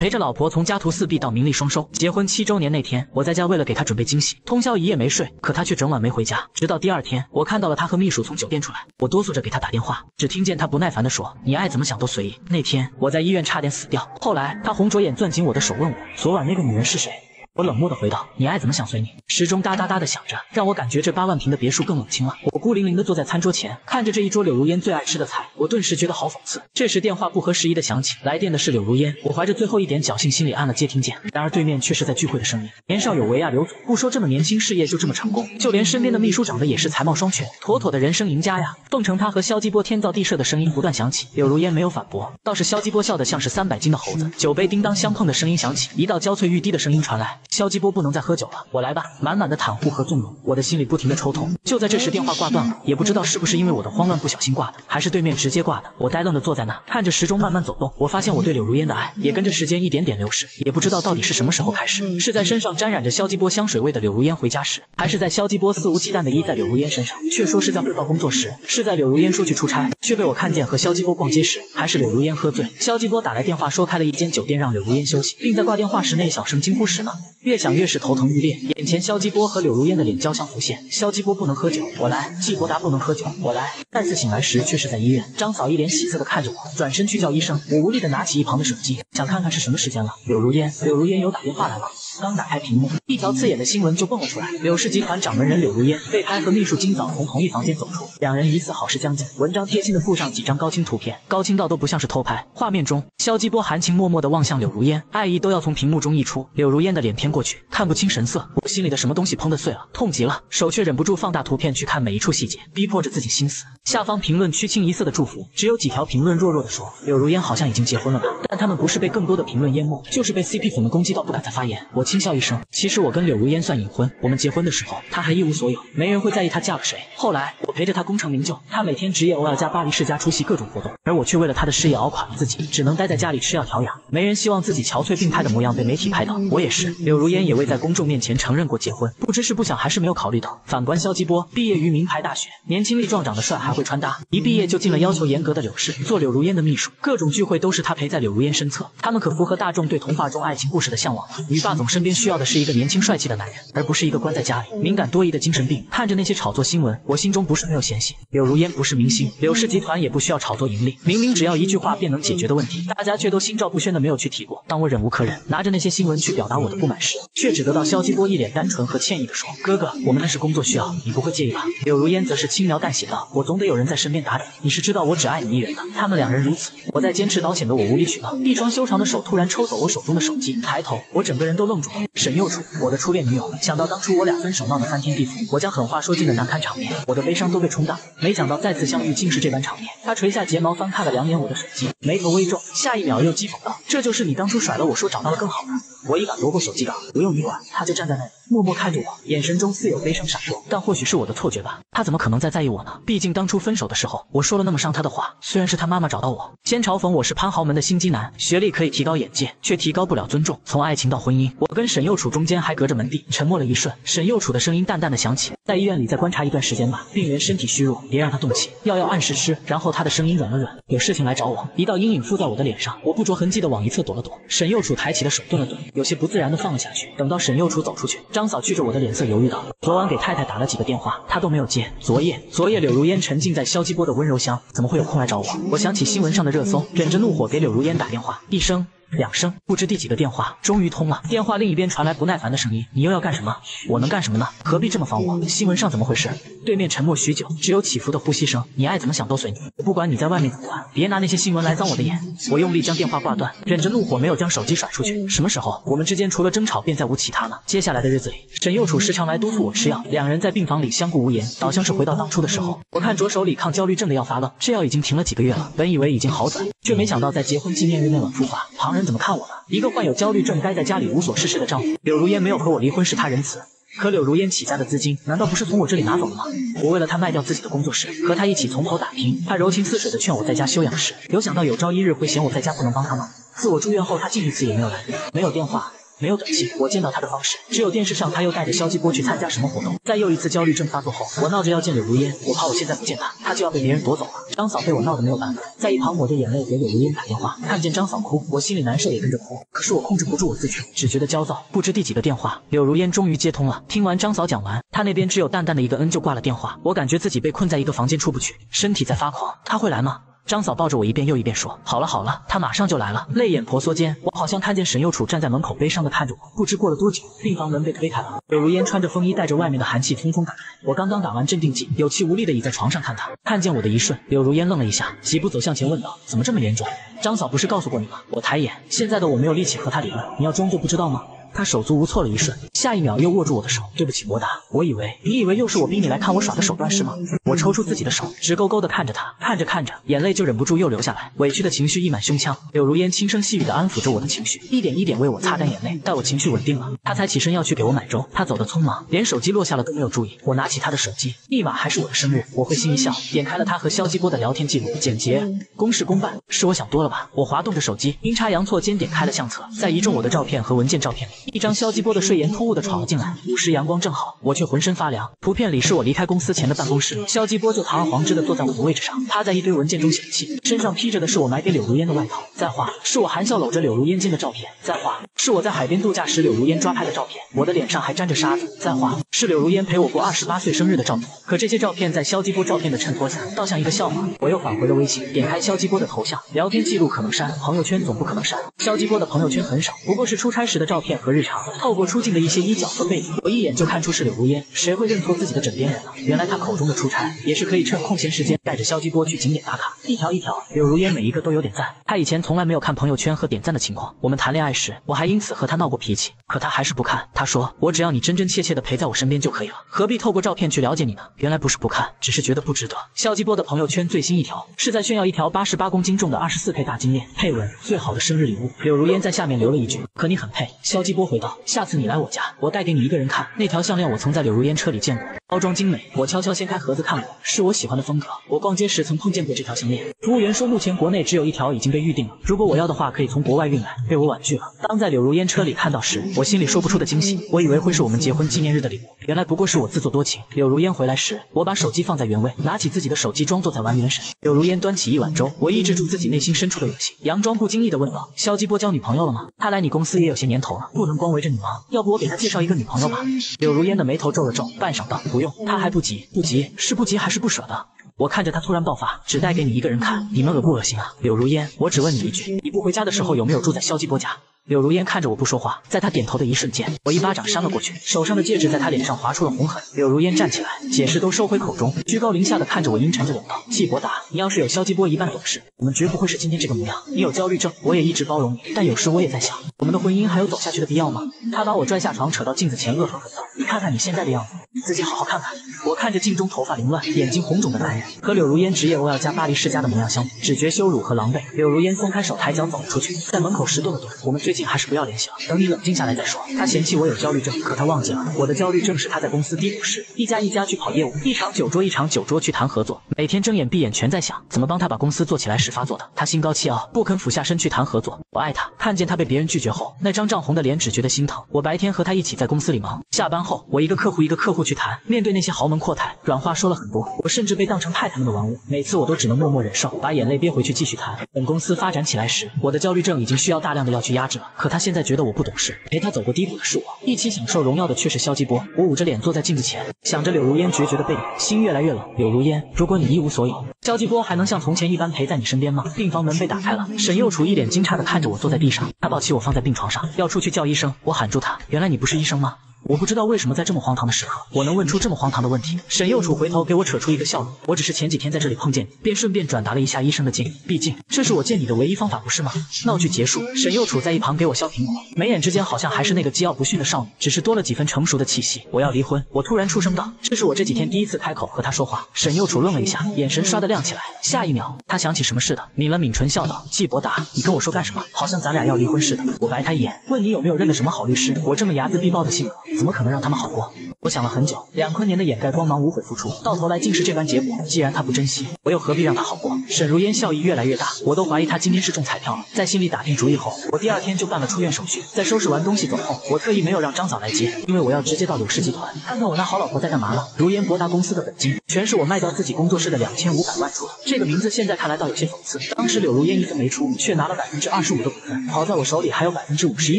陪着老婆从家徒四壁到名利双收。结婚七周年那天，我在家为了给她准备惊喜，通宵一夜没睡，可她却整晚没回家。直到第二天，我看到了她和秘书从酒店出来，我哆嗦着给她打电话，只听见她不耐烦地说：“你爱怎么想都随意。”那天我在医院差点死掉，后来她红着眼攥紧我的手问我：“昨晚那个女人是谁？”我冷漠的回道：“你爱怎么想随你。”时钟哒哒哒的响着，让我感觉这八万平的别墅更冷清了。我孤零零的坐在餐桌前，看着这一桌柳如烟最爱吃的菜，我顿时觉得好讽刺。这时电话不合时宜的响起，来电的是柳如烟。我怀着最后一点侥幸心理按了接听键，然而对面却是在聚会的声音。年少有为啊，刘总，不说这么年轻，事业就这么成功，就连身边的秘书长得也是才貌双全，妥妥的人生赢家呀。奉承他和肖基波天造地设的声音不断响起，柳如烟没有反驳，倒是肖基波笑得像是三百斤的猴子。酒杯叮当相碰的声音响起，一道娇脆欲滴的声音传来，肖基波不能再。喝酒了，我来吧。满满的袒护和纵容，我的心里不停的抽痛。就在这时，电话挂断了，也不知道是不是因为我的慌乱不小心挂的，还是对面直接挂的。我呆愣的坐在那，看着时钟慢慢走动。我发现我对柳如烟的爱也跟着时间一点点流逝，也不知道到底是什么时候开始，是在身上沾染着肖基波香水味的柳如烟回家时，还是在肖基波肆无忌惮的依在柳如烟身上，却说是在汇报工作时，是在柳如烟说去出差，却被我看见和肖基波逛街时，还是柳如烟喝醉，肖基波打来电话说开了一间酒店让柳如烟休息，并在挂电话时那小声惊呼时呢，越想越是头疼欲裂，眼前。肖基波和柳如烟的脸交相浮现。肖基波不能喝酒，我来；季伯达不能喝酒，我来。再次醒来时，却是在医院。张嫂一脸喜色的看着我，转身去叫医生。我无力的拿起一旁的手机，想看看是什么时间了。柳如烟，柳如烟有打电话来了。刚打开屏幕，一条刺眼的新闻就蹦了出来。柳氏集团掌门人柳如烟被拍和秘书今早从同一房间走出，两人疑似好事将近。文章贴心的附上几张高清图片，高清到都不像是偷拍。画面中，肖基波含情脉脉的望向柳如烟，爱意都要从屏幕中溢出。柳如烟的脸偏过去，看不清神色。我心里的什么东西砰的碎了，痛极了，手却忍不住放大图片去看每一处细节，逼迫着自己心死。下方评论区清一色的祝福，只有几条评论弱弱的说：“柳如烟好像已经结婚了吧？”但他们不是被更多的评论淹没，就是被 CP 粉们攻击到不敢再发言。我轻笑一声，其实我跟柳如烟算隐婚。我们结婚的时候，她还一无所有，没人会在意她嫁了谁。后来我陪着她功成名就，她每天职业偶尔加巴黎世家出席各种活动，而我却为了她的事业熬垮了自己，只能待在家里吃药调养。没人希望自己憔悴病态的模样被媒体拍到，我也是。柳如烟也未在公众面前承认过结婚，不知是不想还是没有考虑到。反观肖基波，毕业于名牌大学，年轻力壮，长得帅，还会穿搭，一毕业就进了要求严格的柳氏，做柳如烟的秘书，各种聚会都是他陪在柳如烟身侧。他们可符合大众对童话中爱情故事的向往了。女霸总是身边需要的是一个年轻帅气的男人，而不是一个关在家里敏感多疑的精神病。看着那些炒作新闻，我心中不是没有嫌隙。柳如烟不是明星，柳氏集团也不需要炒作盈利。明明只要一句话便能解决的问题，大家却都心照不宣的没有去提过。当我忍无可忍，拿着那些新闻去表达我的不满时，却只得到肖基波一脸单纯和歉意的说：“哥哥，我们那是工作需要，你不会介意吧？”柳如烟则是轻描淡写道：“我总得有人在身边打点，你是知道我只爱你一人的。”他们两人如此，我在坚持倒显得我无理取闹。一双修长的手突然抽走我手中的手机，抬头，我整个人都愣住沈幼楚，我的初恋女友。想到当初我俩分手闹得翻天地覆，我将狠话说尽的难堪场面，我的悲伤都被冲淡。没想到再次相遇竟是这般场面。他垂下睫毛，翻看了两眼我的手机，眉头微皱，下一秒又讥讽道：“这就是你当初甩了我说找到了更好的。”我一把夺过手机道：“不用你管。”他就站在那里，默默看着我，眼神中似有悲伤闪过。但或许是我的错觉吧，他怎么可能再在意我呢？毕竟当初分手的时候，我说了那么伤他的话。虽然是他妈妈找到我，先嘲讽我是潘豪门的心机男，学历可以提高眼界，却提高不了尊重。从爱情到婚姻，我跟沈幼楚中间还隔着门第。沉默了一瞬，沈幼楚的声音淡淡的响起：“在医院里再观察一段时间吧，病人身体虚弱，别让他动气，药要按时吃。”然后他的声音软了软：“有事情来找我。”一道阴影附在我的脸上，我不着痕迹的往一侧躲了躲。沈幼楚抬起的手顿了顿，有些不自然的放了下去。等到沈幼楚走出去，张嫂觑着我的脸色，犹豫道：“昨晚给太太打了几个电话，她都没有接。昨夜，昨夜柳如烟沉浸在肖基波的温柔乡，怎么会有空来找我？”我想起新闻上的热搜，忍着怒火给柳如烟打电话，一声。两声，不知第几个电话，终于通了。电话另一边传来不耐烦的声音：“你又要干什么？我能干什么呢？何必这么防我？新闻上怎么回事？”对面沉默许久，只有起伏的呼吸声。你爱怎么想都随你，不管你在外面怎么管，别拿那些新闻来脏我的眼。我用力将电话挂断，忍着怒火没有将手机甩出去。什么时候我们之间除了争吵便再无其他了？接下来的日子里，沈幼楚时常来督促我吃药，两人在病房里相顾无言，倒像是回到当初的时候。我看着手里抗焦虑症的药发愣，这药已经停了几个月了，本以为已经好转，却没想到在结婚纪念日那晚复发。旁人人怎么看我呢？一个患有焦虑症、待在家里无所事事的丈夫。柳如烟没有和我离婚是她仁慈，可柳如烟起家的资金难道不是从我这里拿走了吗？我为了她卖掉自己的工作室，和她一起从头打拼。她柔情似水的劝我在家休养时，有想到有朝一日会嫌我在家不能帮她吗？自我住院后，她近一次也没有来，没有电话。没有短信，我见到他的方式只有电视上他又带着肖继波去参加什么活动。在又一次焦虑症发作后，我闹着要见柳如烟，我怕我现在不见他，他就要被别人夺走了。张嫂被我闹得没有办法，在一旁抹着眼泪给柳如烟打电话。看见张嫂哭，我心里难受也跟着哭，可是我控制不住我自己，只觉得焦躁。不知第几个电话，柳如烟终于接通了。听完张嫂讲完，她那边只有淡淡的一个嗯就挂了电话。我感觉自己被困在一个房间出不去，身体在发狂。他会来吗？张嫂抱着我一遍又一遍说：“好了好了，他马上就来了。”泪眼婆娑间，我好像看见沈幼楚站在门口，悲伤的看着我。不知过了多久，病房门被推开了，柳如烟穿着风衣，带着外面的寒气匆匆打来。我刚刚打完镇定剂，有气无力的倚在床上看他。看见我的一瞬，柳如烟愣了一下，几步走向前问道：“怎么这么严重？”张嫂不是告诉过你吗？我抬眼，现在的我没有力气和他理论，你要装作不知道吗？他手足无措了一瞬，下一秒又握住我的手。对不起，博达，我以为你以为又是我逼你来看我耍的手段是吗？我抽出自己的手，直勾勾的看着他，看着看着，眼泪就忍不住又流下来，委屈的情绪溢满胸腔。柳如烟轻声细语的安抚着我的情绪，一点一点为我擦干眼泪。待我情绪稳定了，他才起身要去给我买粥。他走的匆忙，连手机落下了都没有注意。我拿起他的手机，密码还是我的生日。我会心一笑，点开了他和肖继波的聊天记录，简洁，公事公办。是我想多了吧？我滑动着手机，阴差阳错间点开了相册，在一众我的照片和文件照片里，一张肖继波的。睡颜突兀的闯了进来，午时阳光正好，我却浑身发凉。图片里是我离开公司前的办公室，肖继波就堂而皇之的坐在我的位置上，趴在一堆文件中写气，身上披着的是我买给柳如烟的外套。再画是我含笑搂着柳如烟肩的照片，再画是我在海边度假时柳如烟抓拍的照片，我的脸上还沾着沙子。再画是柳如烟陪我过二十八岁生日的照片，可这些照片在肖继波照片的衬托下，倒像一个笑话。我又返回了微信，点开肖继波的头像，聊天记录可能删，朋友圈总不可能删。肖继波的朋友圈很少，不过是出差时的照片和日常。透过出镜的一些衣角。和背影，我一眼就看出是柳如烟，谁会认错自己的枕边人呢？原来他口中的出差，也是可以趁空闲时间带着肖基波去景点打卡，一条一条，柳如烟每一个都有点赞。他以前从来没有看朋友圈和点赞的情况。我们谈恋爱时，我还因此和他闹过脾气，可他还是不看。他说我只要你真真切切的陪在我身边就可以了，何必透过照片去了解你呢？原来不是不看，只是觉得不值得。肖基波的朋友圈最新一条是在炫耀一条八十八公斤重的二十四 K 大金链，配文最好的生日礼物。柳如烟在下面留了一句，可你很配。肖基波回道，下次你来我家，我带给你一个人看。那条项链我曾在柳如烟车里见过，包装精美。我悄悄掀开盒子看过，是我喜欢的风格。我逛街时曾碰见过这条项链。服务员说目前国内只有一条已经被预定了，如果我要的话可以从国外运来，被我婉拒了。当在柳如烟车里看到时，我心里说不出的惊喜。我以为会是我们结婚纪念日的礼物，原来不过是我自作多情。柳如烟回来时，我把手机放在原位，拿起自己的手机装作在玩原神。柳如烟端起一碗粥，我抑制住自己内心深处的恶心，佯装不经意的问道：肖基波交女朋友了吗？他来你公司也有些年头了，不能光围着你忙，要不我给他介绍一个女朋友吧？柳如烟的眉头皱了皱，半晌道：“不用，他还不急，不急，是不急还是不舍得？”我看着他突然爆发，只带给你一个人看，你们恶不恶心啊？柳如烟，我只问你一句，你不回家的时候有没有住在肖继波家？柳如烟看着我不说话，在他点头的一瞬间，我一巴掌扇了过去，手上的戒指在他脸上划出了红痕。柳如烟站起来，解释都收回口中，居高临下的看着我，阴沉着脸道：“季博达，你要是有肖继波一半懂事，我们绝不会是今天这个模样。你有焦虑症，我也一直包容你，但有时我也在想，我们的婚姻还有走下去的必要吗？”他把我拽下床，扯到镜子前，恶狠狠道：“你看看你现在的样子，自己好好看看。”我看着镜中头发凌乱、眼睛红肿的男人，和柳如烟职业 OL 加巴黎世家的模样相比，只觉羞辱和狼狈。柳如烟松开手，抬脚走了出去，在门口时顿了顿：“我们最还是不要联系了。”等你冷静下来再说。他嫌弃我有焦虑症，可他忘记了，我的焦虑症是他在公司低谷时，一家一家去跑业务，一场酒桌一场酒桌去谈合作，每天睁眼闭眼全在想怎么帮他把公司做起来时发作的。他心高气傲，不肯俯下身去谈合作。我爱他，看见他被别人拒绝后，那张涨红的脸只觉得心疼。我白天和他一起在公司里忙，下班后我一个客户一个客户去谈，面对那些豪门阔太，软话说了很多，我甚至被当成太太们的玩物。每次我都只能默默忍受，把眼泪憋回去继续谈。等公司发展起来时，我的焦虑症已经需要大量的药去压制了。可他现在觉得我不懂事，陪他。走过低谷的是我，一起享受荣耀的却是肖继波。我捂着脸坐在镜子前，想着柳如烟决绝的背影，心越来越冷。柳如烟，如果你一无所有，肖继波还能像从前一般陪在你身边吗？病房门被打开了，沈幼楚一脸惊诧的看着我坐在地上，他抱起我放在病床上，要出去叫医生。我喊住他，原来你不是医生吗？我不知道为什么在这么荒唐的时刻，我能问出这么荒唐的问题。沈幼楚回头给我扯出一个笑容，我只是前几天在这里碰见你，便顺便转达了一下医生的建议，毕竟这是我见你的唯一方法，不是吗？闹剧结束，沈幼楚在一旁给我削苹果，眉眼之间好像还是那个桀骜不驯的少女，只是多了几分成熟的气息。我要离婚，我突然出声道，这是我这几天第一次开口和他说话。沈幼楚愣了一下，眼神唰的亮起来，下一秒他想起什么似的，抿了抿唇笑道：季伯达，你跟我说干什么？好像咱俩要离婚似的。我白他一眼，问你有没有认得什么好律师？我这么睚眦必报的性格，怎么可能让他们好？过。我想了很久，两坤年的掩盖光芒无悔付出，到头来竟是这般结果。既然他不珍惜，我又何必让他好过？沈如烟笑意越来越大，我都怀疑他今天是中彩票了。在心里打定主意后，我第二天就办了出院手续。在收拾完东西走后，我特意没有让张嫂来接，因为我要直接到柳氏集团看看我那好老婆在干嘛了。如烟博达公司的本金全是我卖掉自己工作室的两千五百万出的，这个名字现在看来倒有些讽刺。当时柳如烟一分没出，却拿了百分之二十五的股份，好在我手里还有百分之五十一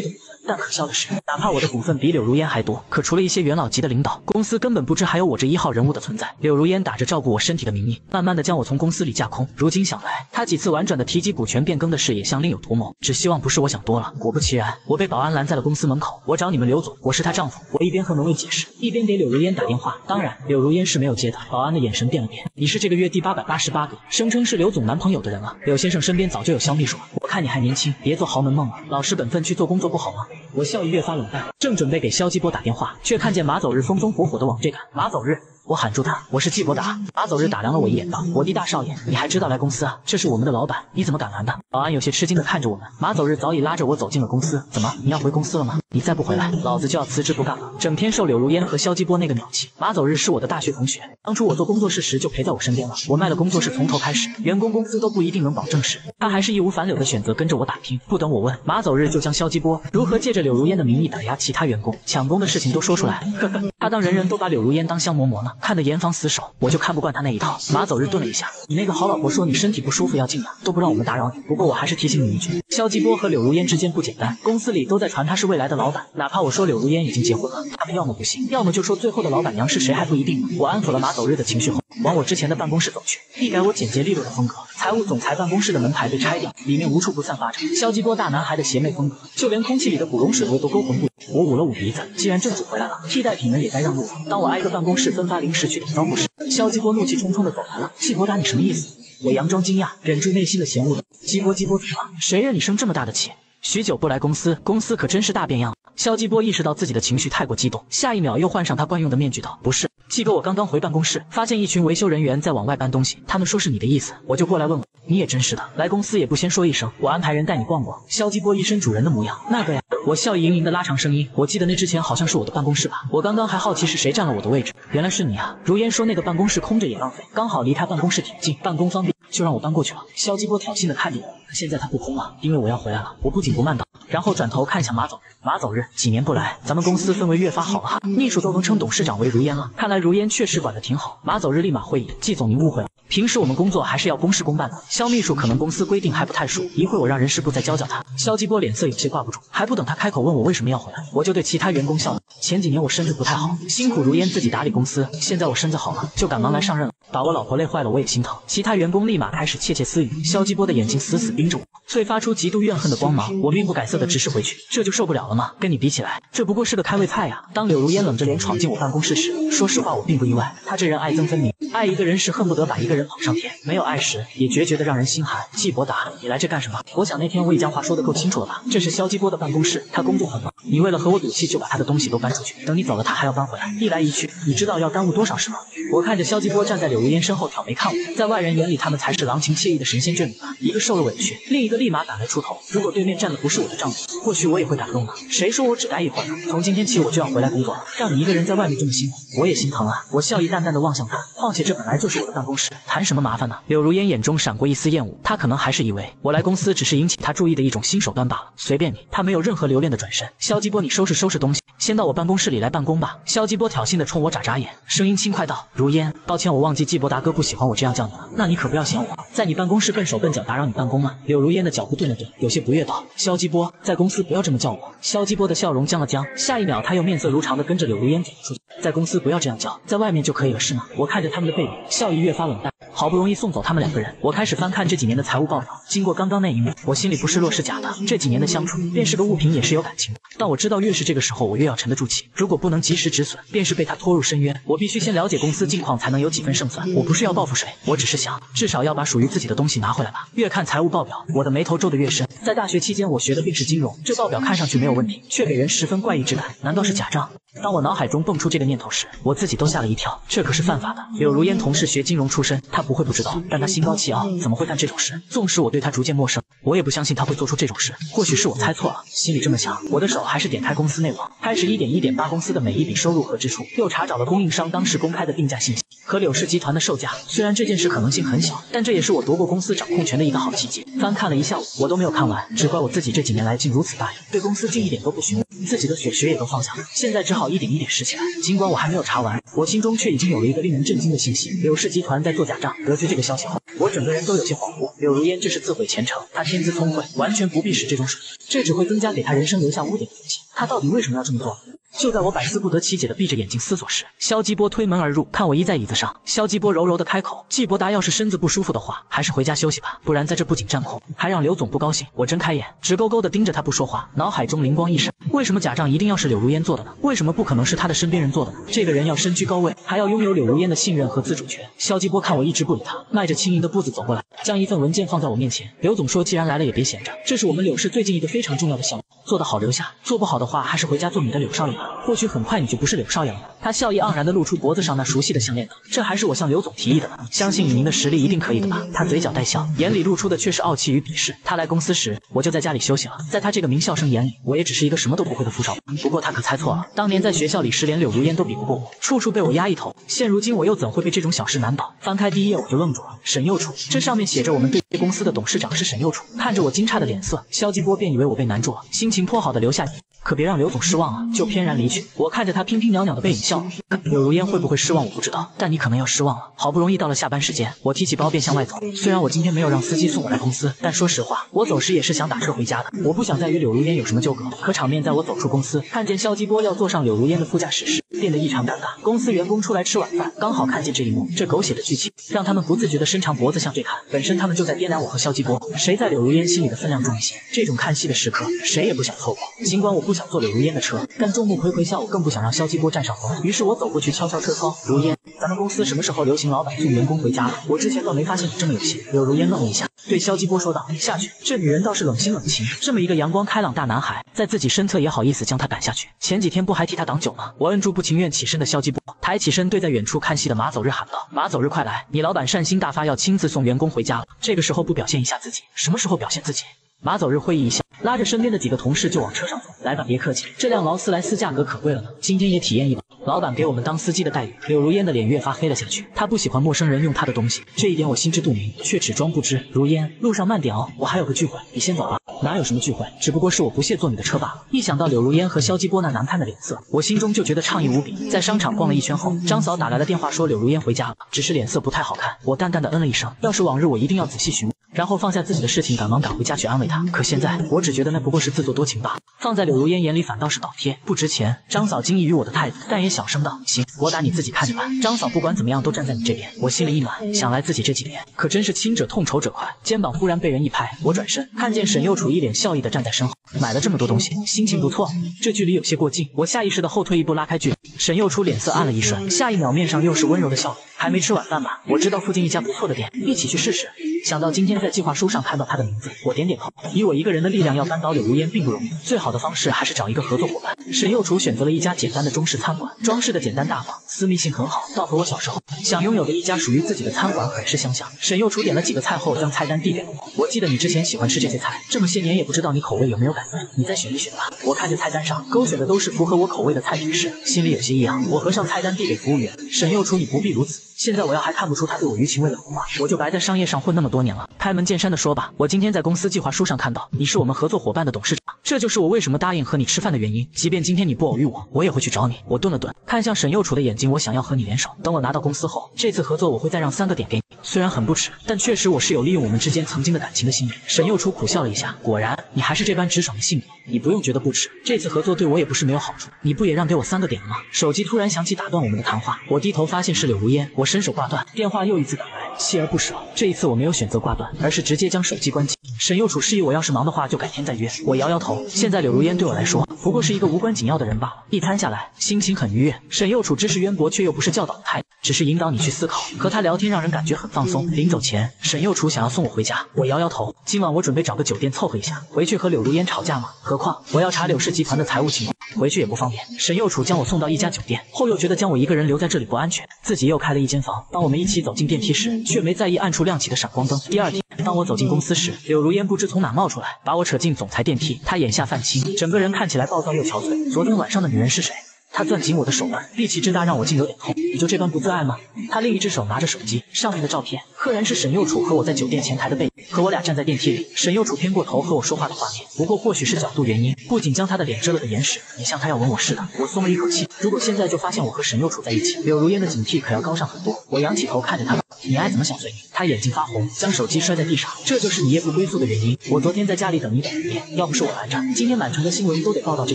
的股份。但可笑的是，哪怕我的股份比柳如烟还多，可除了一些元老级的领导，公司根本不知还有我这一号人物的存在。柳如烟打着照顾我身体的名义，慢慢的将我从公司里架空。如今想来，他几次婉转的提及股权变更的事，也像另有图谋。只希望不是我想多了。果不其然，我被保安拦在了公司门口。我找你们刘总，我是她丈夫。我一边和门卫解释，一边给柳如烟打电话。当然，柳如烟是没有接的。保安的眼神变了变，你是这个月第八百八十八个声称是刘总男朋友的人了。柳先生身边早就有肖秘书了。我看你还年轻，别做豪门梦了，老实本分去做工作不好吗？我笑意越发冷淡。正准备给肖继波打电话，却看见马走日风风火火的往这赶。马走日。我喊住他，我是季伯达。马走日打量了我一眼，道：“我弟大少爷，你还知道来公司啊？这是我们的老板，你怎么敢拦的？”保安有些吃惊的看着我们。马走日早已拉着我走进了公司。怎么，你要回公司了吗？你再不回来，老子就要辞职不干了。整天受柳如烟和肖基波那个鸟气。马走日是我的大学同学，当初我做工作室时就陪在我身边了。我卖了工作室，从头开始，员工工资都不一定能保证时，他还是义无反柳的选择跟着我打拼。不等我问，马走日就将肖基波如何借着柳如烟的名义打压其他员工、抢功的事情都说出来。呵呵，他当人人都把柳如烟当香嬷嬷呢，看得严防死守。我就看不惯他那一套。马走日顿了一下，你那个好老婆说你身体不舒服要静养，都不让我们打扰你。不过我还是提醒你一句，肖继波和柳如烟之间不简单，公司里都在传他是未来的老板。哪怕我说柳如烟已经结婚了，他们要么不信，要么就说最后的老板娘是谁还不一定呢。我安抚了马走日的情绪后，往我之前的办公室走去，一改我简洁利落的风格。财务总裁办公室的门牌被拆掉，里面无处不散发着肖继波大男孩的邪魅风格，就连空气里的古龙水味都勾魂不已。我捂了捂鼻子，既然正主回来了，替代品们也该让路了。当我挨个办公室分发临时去打招呼时，肖继波怒气冲冲的走来了。季伯达，你什么意思？我佯装惊讶，忍住内心的嫌恶。季波，季波怎么了？谁让你生这么大的气？许久不来公司，公司可真是大变样。肖继波意识到自己的情绪太过激动，下一秒又换上他惯用的面具道：“不是，季哥，我刚刚回办公室，发现一群维修人员在往外搬东西，他们说是你的意思，我就过来问问。你也真是的，来公司也不先说一声，我安排人带你逛逛。”肖继波一身主人的模样，那个呀，我笑意盈盈的拉长声音：“我记得那之前好像是我的办公室吧？我刚刚还好奇是谁占了我的位置，原来是你啊！”如烟说那个办公室空着也浪费，刚好离他办公室挺近，办公方便，就让我搬过去了。肖继波挑衅的看着我，可现在他不空了，因为我要回来了。我不紧不慢道，然后转头看向马走日，马走日，几年不来，咱们公司氛围越发好了哈，秘书都能称董事长为如烟了，看来如烟确实管得挺好。马走日立马会意，季总您误会了，平时我们工作还是要公事公办的。肖秘书可能公司规定还不太熟，一会我让人事部再教教他。肖继波脸色有些挂不住，还不等他开口问我为什么要回来，我就对其他员工笑了。前几年我身子不太好，辛苦如烟自己打理公司，现在我身子好了，就赶忙来上任了，把我老婆累坏了我也心疼。其他员工立马开始窃窃私语，肖继波的眼睛死死盯着我，催发出极度怨恨的光芒。我面不改色的直视回去，这就受不了了吗？跟你比起来，这不过是个开胃菜呀。当柳如烟冷着脸闯进我办公室时，说实话我并不意外，她这人爱憎分明，爱一个人时恨不得把一个人捧上天，没有爱时也决绝的让人心寒。季伯达，你来这干什么？我想那天我已将话说得够清楚了吧？这是肖继波的办公室，他工作很忙，你为了和我赌气就把他的东西都搬出去，等你走了他还要搬回来，一来一去，你知道要耽误多少事吗？我看着肖继波站在柳如烟身后挑眉看我，在外人眼里他们才是郎情妾意的神仙眷侣吧？一个受了委屈，另一个立马赶来出头。如果对面站的不是我的丈夫，或许我也会感动呢。谁说我只待一会儿呢？从今天起我就要回来工作了，让你一个人在外面这么辛苦，我也心疼啊。我笑意淡淡的望向他，况且这本来就是我的办公室，谈什么麻烦呢？柳如烟眼中闪过一丝厌恶，她可能还是以为我来公司只是引起她注意的一种新手段罢了。随便你，她没有任何留恋的转身。肖继波，你收拾收拾东西，先到我办公室里来办公吧。肖继波挑衅的冲我眨眨眼，声音轻快道：“如烟，抱歉，我忘记季伯达哥不喜欢我这样叫你了，那你可不要嫌我在你办公室笨手笨脚打扰你办公了。”柳如烟的脚步顿了顿，有些不悦道：“肖继波，在公司不要这么叫我。”肖继波的笑容僵了僵，下一秒他又面色如常的跟着柳如烟走了出去。在公司不要这样叫，在外面就可以了，是吗？我看着他们的背影，笑意越发冷淡。好不容易送走他们两个人，我开始翻看这几年的财务报表。经过刚刚那一幕，我心里不是落是假的。这几年的相处，便是个物品也是有感情的。但我知道，越是这个时候，我越要沉得住气。如果不能及时止损，便是被他拖入深渊。我必须先了解公司近况，才能有几分胜算。我不是要报复谁，我只是想，至少要把属于自己的东西拿回来吧。越看财务报表，我的眉头皱得越深。在大学期间，我学的便是金融，这报表看上去没有问题，却给人十分怪异之感。难道是假账？当我脑海中蹦出这个念头时，我自己都吓了一跳，这可是犯法的。柳如烟同是学金融出身，她不会不知道，但她心高气傲，怎么会干这种事？纵使我对她逐渐陌生，我也不相信她会做出这种事。或许是我猜错了，心里这么想，我的手还是点开公司内网，开始一点一点扒公司的每一笔收入和支出，又查找了供应商当时公开的定价信息和柳氏集团的售价。虽然这件事可能性很小，但这也是我夺过公司掌控权的一个好契机。翻看了一下午，我都没有看完，只怪我自己这几年来竟如此大意，对公司竟一点都不询问，自己的血学也都放下了。现在只好好一点一点拾起来。尽管我还没有查完，我心中却已经有了一个令人震惊的信息：柳氏集团在做假账。得知这个消息后，我整个人都有些恍惚。柳如烟这是自毁前程，她天资聪慧，完全不必使这种手段，这只会增加给她人生留下污点的东西。她到底为什么要这么做？就在我百思不得其解的闭着眼睛思索时，肖基波推门而入，看我依在椅子上，肖基波柔柔的开口：“季伯达，要是身子不舒服的话，还是回家休息吧，不然在这不仅占空，还让刘总不高兴。”我睁开眼，直勾勾的盯着他不说话，脑海中灵光一闪：为什么假账一定要是柳如烟做的呢？为什么不可能是他的身边人做的呢？这个人要身居高位，还要拥有柳如烟的信任和自主权。肖基波看我一直不理他，迈着轻盈的步子走过来，将一份文件放在我面前。刘总说：“既然来了，也别闲着，这是我们柳氏最近一个非常重要的项目，做得好留下，做不好的话，还是回家做你的柳少爷吧。或许很快。”你就不是柳少爷了。他笑意盎然地露出脖子上那熟悉的项链这还是我向刘总提议的呢。相信以您的实力，一定可以的吧？他嘴角带笑，眼里露出的却是傲气与鄙视。他来公司时，我就在家里休息了。在他这个名校生眼里，我也只是一个什么都不会的副手。不过他可猜错了，当年在学校里时，连柳如烟都比不过我，处处被我压一头。现如今我又怎会被这种小事难倒？翻开第一页，我就愣住了。沈右楚，这上面写着我们对公司的董事长是沈右楚。看着我惊诧的脸色，肖继波便以为我被难住了，心情颇好的留下你。可别让刘总失望啊！就翩然离去。我看着他娉娉袅袅的背影笑了。柳如烟会不会失望，我不知道，但你可能要失望了。好不容易到了下班时间，我提起包便向外走。虽然我今天没有让司机送我来公司，但说实话，我走时也是想打车回家的。我不想再与柳如烟有什么纠葛。可场面在我走出公司，看见肖基波要坐上柳如烟的副驾驶时，变得异常尴尬。公司员工出来吃晚饭，刚好看见这一幕，这狗血的剧情让他们不自觉地伸长脖子向这看。本身他们就在掂量我和肖基波谁在柳如烟心里的分量重一些。这种看戏的时刻，谁也不想错过。尽管我不想坐柳如烟的车。但众目睽睽下，我更不想让肖继波占上风。于是我走过去，悄悄车窗。如烟，咱们公司什么时候流行老板送员工回家了？我之前倒没发现你这么有心。柳如烟愣了一下，对肖继波说道：“下去。”这女人倒是冷心冷情，这么一个阳光开朗大男孩，在自己身侧也好意思将他赶下去。前几天不还替他挡酒吗？我摁住不情愿起身的肖继波，抬起身对在远处看戏的马走日喊道：“马走日，快来！你老板善心大发，要亲自送员工回家了。这个时候不表现一下自己，什么时候表现自己？”马走日会意一笑，拉着身边的几个同事就往车上走。来吧，别客气，这辆劳斯莱斯价格可贵了呢，今天也体验一把老板给我们当司机的待遇。柳如烟的脸越发黑了下去，她不喜欢陌生人用她的东西，这一点我心知肚明，却只装不知。如烟，路上慢点哦，我还有个聚会，你先走吧。哪有什么聚会，只不过是我不屑坐你的车罢了。一想到柳如烟和肖基波那难看的脸色，我心中就觉得畅意无比。在商场逛了一圈后，张嫂打来了电话，说柳如烟回家了，只是脸色不太好看。我淡淡的嗯了一声，要是往日我一定要仔细询问。然后放下自己的事情，赶忙赶回家去安慰她。可现在，我只觉得那不过是自作多情罢了。放在柳如烟眼里，反倒是倒贴，不值钱。张嫂惊异于我的态度，但也小声道：“行，我打你自己看着办。”张嫂不管怎么样都站在你这边，我心里一暖。想来自己这几年可真是亲者痛，仇者快。肩膀忽然被人一拍，我转身看见沈幼楚一脸笑意的站在身后。买了这么多东西，心情不错。这距离有些过近，我下意识的后退一步，拉开距离。沈幼楚脸色暗了一瞬，下一秒面上又是温柔的笑容。还没吃晚饭吧？我知道附近一家不错的店，一起去试试。想到今天在计划书上看到他的名字，我点点头。以我一个人的力量要扳倒柳如烟并不容易，最好的方式还是找一个合作伙伴。沈幼楚选择了一家简单的中式餐馆，装饰的简单大方，私密性很好，倒和我小时候想拥有的一家属于自己的餐馆很是相像。沈幼楚点了几个菜后，将菜单递给了我。我记得你之前喜欢吃这些菜，这么些年也不知道你口味有没有改变，你再选一选吧。我看着菜单上勾选的都是符合我口味的菜品时，心里有些异样。我合上菜单递给服务员，沈幼楚，你不必如此。现在我要还看不出他对我余情未了吗？我就白在商业上混那么多年了。开门见山的说吧，我今天在公司计划书上看到你是我们合作伙伴的董事长，这就是我为什么答应和你吃饭的原因。即便今天你不偶遇我，我也会去找你。我顿了顿，看向沈幼楚的眼睛，我想要和你联手。等我拿到公司后，这次合作我会再让三个点给你。虽然很不耻，但确实我是有利用我们之间曾经的感情的心理。沈幼楚苦笑了一下，果然你还是这般直爽的性格。你不用觉得不耻，这次合作对我也不是没有好处。你不也让给我三个点了吗？手机突然响起，打断我们的谈话。我低头发现是柳如烟，我伸手挂断电。话又一次打来，锲而不舍。这一次我没有选择挂断，而是直接将手机关机。沈幼楚示意我要是忙的话就改天再约。我摇摇头，现在柳如烟对我来说不过是一个无关紧要的人罢了。一餐下来，心情很愉悦。沈幼楚知识渊博，却又不是教导的态度。只是引导你去思考。和他聊天让人感觉很放松。临走前，沈幼楚想要送我回家，我摇摇头。今晚我准备找个酒店凑合一下。回去和柳如烟吵架吗？何况我要查柳氏集团的财务情况，回去也不方便。沈幼楚将我送到一家酒店后，又觉得将我一个人留在这里不安全，自己又开了一间房。当我们一起走进电梯时，却没在意暗处亮起的闪光灯。第二天，当我走进公司时，柳如烟不知从哪冒出来，把我扯进总裁电梯。她眼下泛青，整个人看起来暴躁又憔悴。昨天晚上的女人是谁？他攥紧我的手腕，力气之大让我竟有点痛。你就这般不自爱吗？他另一只手拿着手机，上面的照片赫然是沈幼楚和我在酒店前台的背影，和我俩站在电梯里，沈幼楚偏过头和我说话的画面。不过或许是角度原因，不仅将他的脸遮了个严实，也像他要吻我似的。我松了一口气。如果现在就发现我和沈幼楚在一起，柳如烟的警惕可要高上很多。我仰起头看着他，你爱怎么想随你。他眼睛发红，将手机摔在地上。这就是你夜不归宿的原因。我昨天在家里等你等一夜，要不是我拦着，今天满城的新闻都得报道这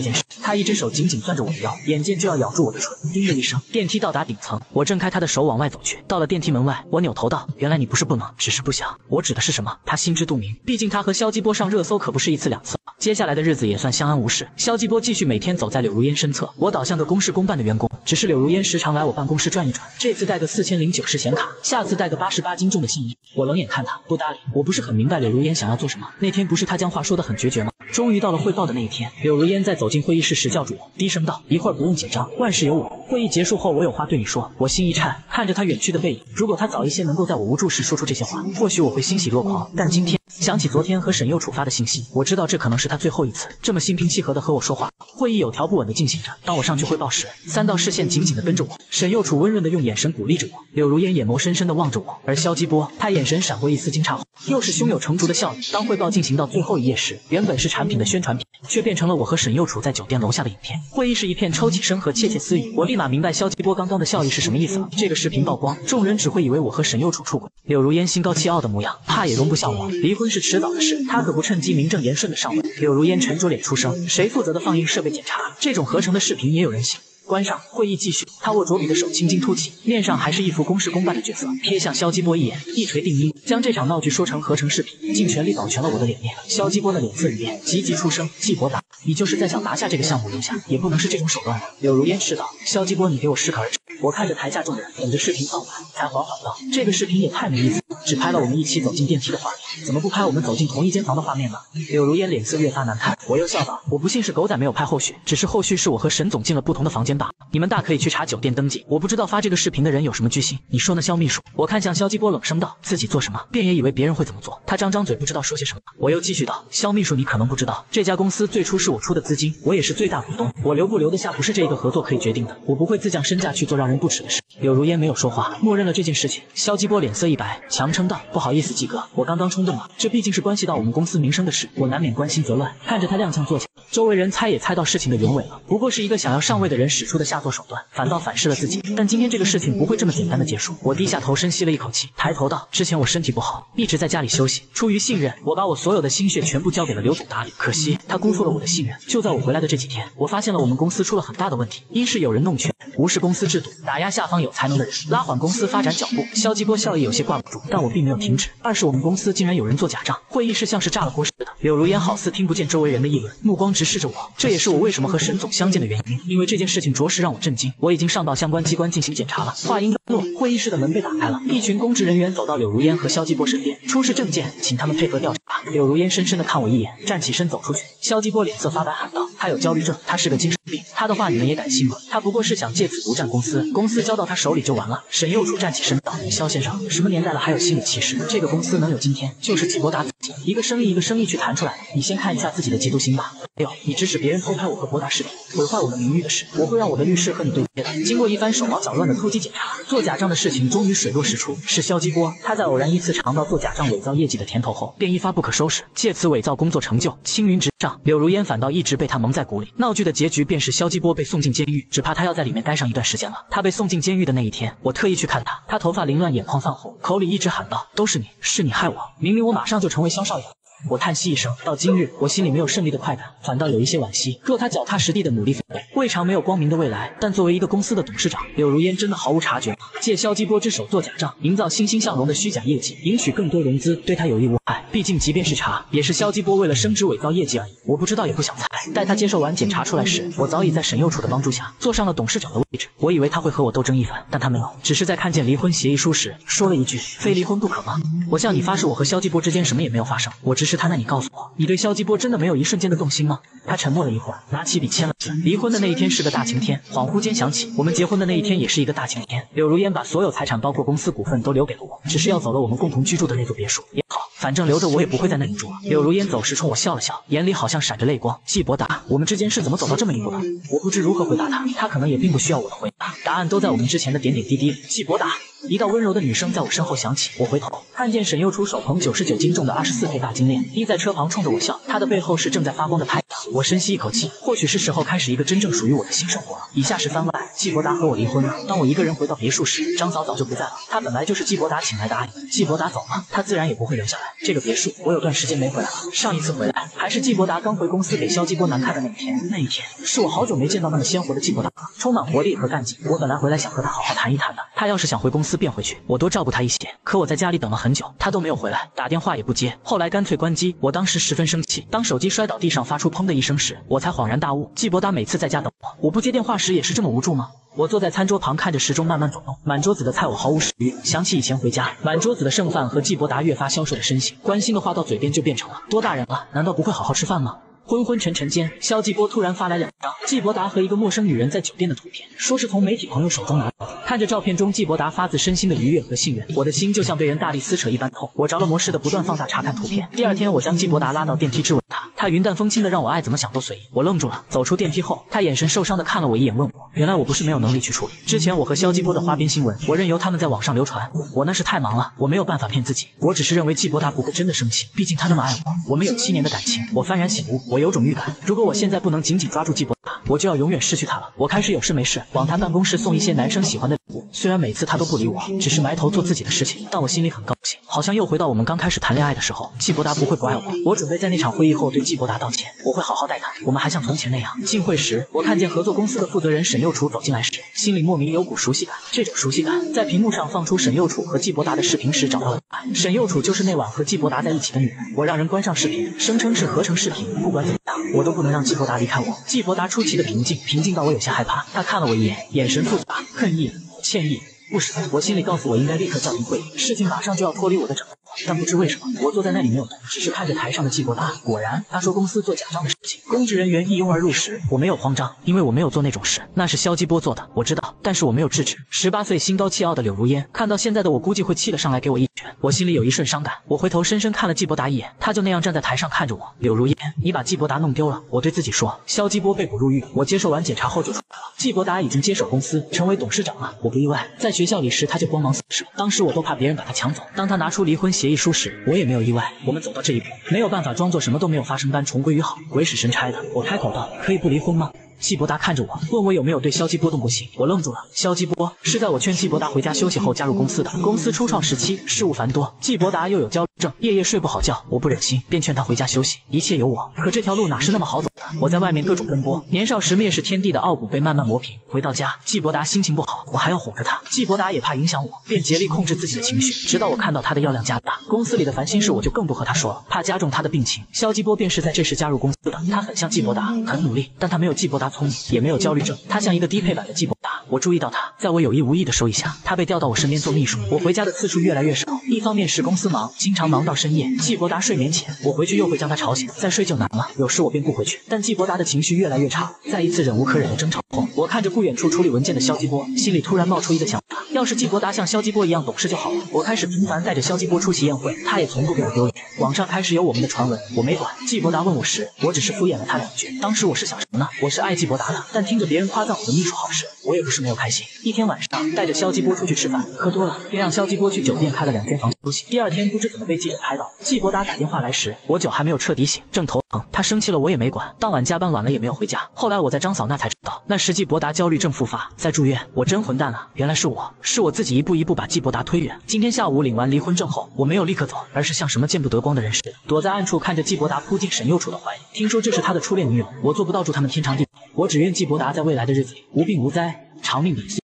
件事。他一只手紧紧攥着我的腰，眼剑就要咬住我的唇。叮的一声，电梯到达顶层，我挣开他的手往外走去。到了电梯门外，我扭头道：“原来你不是不能，只是不想。”我指的是什么？他心知肚明。毕竟他和肖基波上热搜可不是一次两次。接下来的日子也算相安无事。肖继波继续每天走在柳如烟身侧，我倒像个公事公办的员工。只是柳如烟时常来我办公室转一转，这次带个四千零九十显卡，下次带个八十八斤重的信衣。我冷眼看他，不搭理。我不是很明白柳如烟想要做什么。那天不是他将话说得很决绝吗？终于到了汇报的那一天，柳如烟在走进会议室时叫住我，低声道：“一会儿不用紧张，万事有我。”会议结束后，我有话对你说。我心一颤，看着他远去的背影。如果他早一些能够在我无助时说出这些话，或许我会欣喜若狂。但今天想起昨天和沈佑楚发的信息，我知道这可能是是他最后一次这么心平气和的和我说话。会议有条不紊的进行着。当我上去汇报时，三道视线紧紧的跟着我。沈幼楚温润的用眼神鼓励着我，柳如烟眼眸深深的望着我，而肖基波，他眼神闪过一丝惊诧后，又是胸有成竹的笑意。当汇报进行到最后一页时，原本是产品的宣传片，却变成了我和沈幼楚在酒店楼下的影片。会议室一片抽泣声和窃窃私语，我立马明白肖基波刚刚的笑意是什么意思了。这个视频曝光，众人只会以为我和沈幼楚出轨。柳如烟心高气傲的模样，怕也容不下我。离婚是迟早的事，他可不趁机名正言顺的上位。柳如烟沉着脸出声：“谁负责的放映设备检查？这种合成的视频也有人信？”关上会议继续，他握着笔的手青筋凸起，面上还是一副公事公办的角色，瞥向肖基波一眼，一锤定音，将这场闹剧说成合成视频，尽全力保全了我的脸面。肖基波的脸色一变，急急出声：“季伯达，你就是在想拿下这个项目，留下也不能是这种手段啊！”柳如烟斥道：“肖基波，你给我适可而止。”我看着台下众人，等着视频放完，才缓缓道：“这个视频也太没意思，只拍了我们一起走进电梯的画面，怎么不拍我们走进同一间房的画面呢？”柳如烟脸色越发难看，我又笑道：“我不信是狗仔没有拍后续，只是后续是我和沈总进了不同的房间罢了。你们大可以去查酒店登记，我不知道发这个视频的人有什么居心。你说呢，肖秘书？”我看向肖基波，冷声道：“自己做什么，便也以为别人会怎么做。”他张张嘴，不知道说些什么。我又继续道：“肖秘书，你可能不知道，这家公司最初是我出的资金，我也是最大股东。我留不留得下，不是这一个合作可以决定的。我不会自降身价去做让人不齿的事。”柳如烟没有说话，默认了这件事情。肖基波脸色一白，强撑道：“不好意思，季哥，我刚刚冲动了。这毕竟是关系到我们公司名声的事，我难免关心则乱。”看着他踉跄坐下，周围人猜也猜到事情的原委了，不过是一个想要上位的人使出的下作手段，反倒反噬了自己。但今天这个事情不会这么简单的结束。我低下头，深吸了一口气，抬头道：“之前我身体不好，一直在家里休息。出于信任，我把我所有的心血全部交给了刘总打理。可惜他辜负了我的信任。就在我回来的这几天，我发现了我们公司出了很大的问题。一是有人弄权，无视公司制度，打压下方有才能的人，拉缓公司发展脚步。肖基波笑意有些挂不住，但我并没有停止。二是我们公司竟然有人做假账，会议室像是炸了锅似的。柳如烟好似听不见周围人的议论，目光直视着我。这也是我为什么和沈总相见的原因，因为这件事情着实让我震惊。我已经上报相关机关进行检查了。话音刚落，会议室的门被打开了，一群公职人员走到柳如烟和肖基波身边，出示证件，请他们配合调查。柳如烟深深的看我一眼，站起身走出去。肖基波脸色发白，喊道：“他有焦虑症，他是个精神病。他的话你们也敢信吗？他不过是想借此独占公司，公司交到他手里就完了。”沈右楚站起身道：“肖先生，什么年代了还有心理歧视？这个公司能有今天，就是季伯达自己一个生意一个生意去谈出来的。你先看一下自己的嫉妒心吧。还有，你指使别人偷拍我和博达视频，毁坏我们名誉的事，我会让我的律师和你对接的。”经过一番手忙脚乱的突击检查，做假账的事情终于水落石出，是肖基波。他在偶然一次尝到做假账伪造业绩的甜头后，便一发不可收拾，借此伪造工作成就，青云直上。柳如烟反倒一直被他蒙在鼓里。闹剧的结局便是肖基波被送进监狱，只怕他要在里面待上一段时间了。他被送进监狱的那一天，我特意去看他，他头发凌乱，眼眶泛红，口里一直喊道：“都是你，是你害我！明明我马上就成为肖少爷了。”我叹息一声，到今日我心里没有胜利的快感，反倒有一些惋惜。若他脚踏实地的努力奋斗，未尝没有光明的未来。但作为一个公司的董事长，柳如烟真的毫无察觉吗？借肖继波之手做假账，营造欣欣向荣的虚假业绩，赢取更多融资，对他有益无害。毕竟即便是查，也是肖继波为了升职伪造业绩而已。我不知道也不想猜。待他接受完检查出来时，我早已在沈幼楚的帮助下坐上了董事长的位置。我以为他会和我斗争一番，但他没有，只是在看见离婚协议书时说了一句：“非离婚不可吗？”我向你发誓，我和肖继波之间什么也没有发生。我只是他，那你告诉我，你对肖继波真的没有一瞬间的动心吗？他沉默了一会儿，拿起笔签了字。离婚的那一天是个大晴天，恍惚间想起我们结婚的那一天也是一个大晴天。柳如烟把所有财产，包括公司股份，都留给了我，只是要走了我们共同居住的那座别墅也好，反正留着我也不会在那里住了。柳如烟走时冲我笑了笑，眼里好像闪着泪光。季伯达，我们之间是怎么走到这么一步的？我不知如何回答他，他可能也并不需要我的回答，答案都在我们之前的点点滴滴。季伯达。一道温柔的女声在我身后响起，我回头看见沈幼初手捧九十九斤重的二十四 K 大金链，立在车旁冲着我笑。他的背后是正在发光的太阳。我深吸一口气，或许是时候开始一个真正属于我的新生活了。以下是番外：季伯达和我离婚了。当我一个人回到别墅时，张嫂早就不在了。她本来就是季伯达请来的阿姨。季伯达走了，她自然也不会留下来。这个别墅，我有段时间没回来了。上一次回来，还是季伯达刚回公司给肖继波难看的那一天。那一天，是我好久没见到那么鲜活的季伯达了，充满活力和干劲。我本来回来想和他好好谈一谈的。他要是想回公司，便回去，我多。照顾他一些，可我在家里等了很久，他都没有回来，打电话也不接，后来干脆关机。我当时十分生气，当手机摔倒地上发出砰的一声时，我才恍然大悟。季伯达每次在家等我，我不接电话时也是这么无助吗？我坐在餐桌旁，看着时钟慢慢走动，满桌子的菜我毫无食欲。想起以前回家，满桌子的剩饭和季伯达越发消瘦的身形，关心的话到嘴边就变成了多大人了，难道不会好好吃饭吗？昏昏沉沉间，肖继波突然发来两张季伯达和一个陌生女人在酒店的图片，说是从媒体朋友手中拿到的。看着照片中季伯达发自身心的愉悦和信任，我的心就像被人大力撕扯一般痛。我着了魔似的不断放大查看图片。第二天，我将季伯达拉到电梯质问他，他云淡风轻的让我爱怎么想都随意。我愣住了，走出电梯后，他眼神受伤的看了我一眼，问我，原来我不是没有能力去处理之前我和肖继波的花边新闻，我任由他们在网上流传，我那是太忙了，我没有办法骗自己。我只是认为季伯达不会真的生气，毕竟他那么爱我，我们有七年的感情。我幡然醒悟，我有种预感，如果我现在不能紧紧抓住季伯达，我就要永远失去他了。我开始有事没事往他办公室送一些男生喜欢的礼物，虽然每次他都不理我，只是埋头做自己的事情，但我心里很高兴，好像又回到我们刚开始谈恋爱的时候。季伯达不会不爱我，我准备在那场会议后对季伯达道歉，我会好好待他，我们还像从前那样。进会时，我看见合作公司的负责人沈幼楚走进来时，心里莫名有股熟悉感。这种熟悉感在屏幕上放出沈幼楚和季伯达的视频时找到了。沈幼楚就是那晚和季伯达在一起的女人。我让人关上视频，声称是合成视频。不管怎么样，我都不能让季伯达离开我。季伯达出奇的平静，平静到我有些害怕。他看了我一眼，眼神复杂，恨意、歉意、不舍。我心里告诉我应该立刻叫停会议，事情马上就要脱离我的掌控。但不知为什么，我坐在那里没有动，只是看着台上的季伯达。果然，他说公司做假账的事情，公职人员一拥而入时，我没有慌张，因为我没有做那种事，那是肖基波做的，我知道，但是我没有制止。十八岁心高气傲的柳如烟，看到现在的我，估计会气得上来给我一拳。我心里有一瞬伤感，我回头深深看了季伯达一眼，他就那样站在台上看着我。柳如烟，你把季伯达弄丢了。我对自己说，肖基波被捕入狱，我接受完检查后就出来了。季伯达已经接手公司，成为董事长了，我不意外。在学校里时，他就光芒四射，当时我都怕别人把他抢走。当他拿出离婚协协议书时，我也。没有意外，我们走到这一步，没有办法装作什么都没有发生般重归于好。鬼使神差的，我开口道：“可以不离婚吗？”季伯达看着我，问我有没有对肖继波动过心。我愣住了。肖继波是在我劝季伯达回家休息后加入公司的。公司初创时期事务繁多，季伯达又有焦虑症，夜夜睡不好觉。我不忍心，便劝他回家休息，一切有我。可这条路哪是那么好走的？我在外面各种奔波，年少时蔑视天地的傲骨被慢慢磨平。回到家，季伯达心情不好，我还要哄着他。季伯达也怕影响我，便竭力控制自己的情绪，直到我看到他的药量加大，公司里的烦心事我就更不和他说了，怕加重他的病情。肖继波便是在这时加入公司的，他很像季伯达，很努力，但他没有季伯达聪明，也没有。焦虑症，他像一个低配版的季伯达。我注意到他，在我有意无意的收益下，他被调到我身边做秘书。我回家的次数越来越少，一方面是公司忙，经常忙到深夜。季伯达睡眠浅，我回去又会将他吵醒，再睡就难了。有时我便不回去，但季伯达的情绪越来越差。在一次忍无可忍的争吵后，我看着不远处处理文件的肖继波，心里突然冒出一个想法：要是季伯达像肖继波一样懂事就好了。我开始频繁带着肖继波出席宴会，他也从不给我丢脸。网上开始有我们的传闻，我没管。季伯达问我时，我只是敷衍了他两句。当时我是想什么呢？我是爱季伯达的，但听着别人夸赞我的。秘书好事，我也不是没有开心。一天晚上，带着肖继波出去吃饭，喝多了，便让肖继波去酒店开了两间房休息。第二天，不知怎么被记者拍到，季伯达打电话来时，我酒还没有彻底醒，正头。嗯，他生气了，我也没管。当晚加班晚了也没有回家。后来我在张嫂那才知道，那时季伯达焦虑症复发，在住院。我真混蛋啊！原来是我，是我自己一步一步把季伯达推远。今天下午领完离婚证后，我没有立刻走，而是像什么见不得光的人似的，躲在暗处看着季伯达扑进沈幼楚的怀里。听说这是他的初恋女友，我做不到祝他们天长地久，我只愿季伯达在未来的日子里无病无灾，长命百岁。